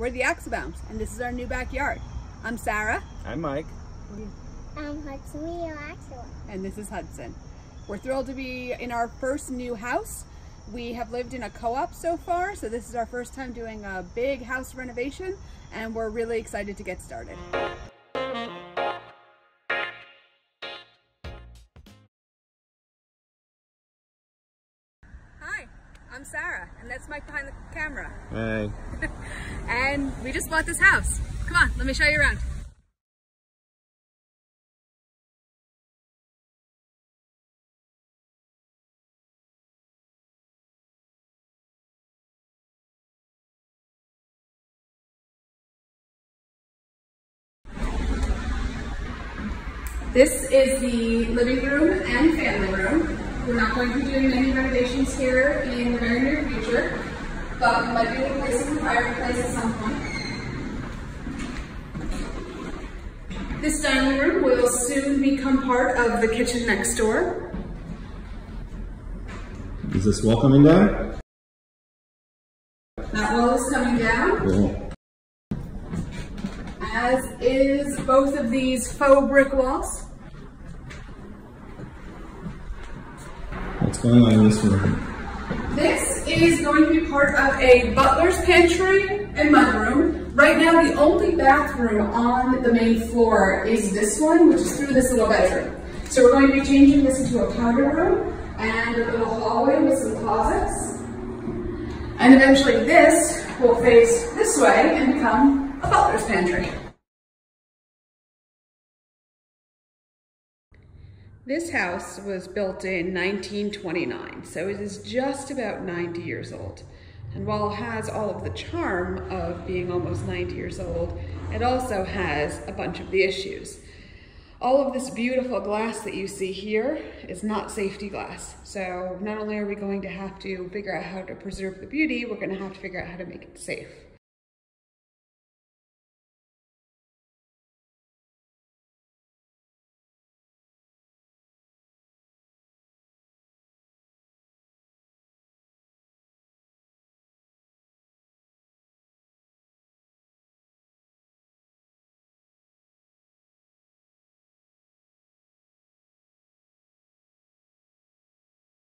We're the Axelbaums, and this is our new backyard. I'm Sara. I'm Mike. I'm Hudson Leo Axel. And this is Hudson. We're thrilled to be in our first new house. We have lived in a co-op so far, so this is our first time doing a big house renovation, and we're really excited to get started. I'm Sara, and that's Mike behind the camera. Hey. and we just bought this house. Come on, let me show you around. This is the living room and family room. We're not going to be doing any renovations here in the very near future, but we might be replacing the fireplace at some point. This dining room will soon become part of the kitchen next door. Is this wall coming down? That wall is coming down, Cool. as is both of these faux brick walls. On this room? This is going to be part of a butler's pantry and mudroom. Right now, the only bathroom on the main floor is this one, which is through this little bedroom. So we're going to be changing this into a powder room and a little hallway with some closets. And eventually this will face this way and become a butler's pantry. This house was built in 1929, so it is just about 90 years old. And while it has all of the charm of being almost 90 years old, it also has a bunch of the issues. All of this beautiful glass that you see here is not safety glass. So not only are we going to have to figure out how to preserve the beauty, we're gonna have to figure out how to make it safe.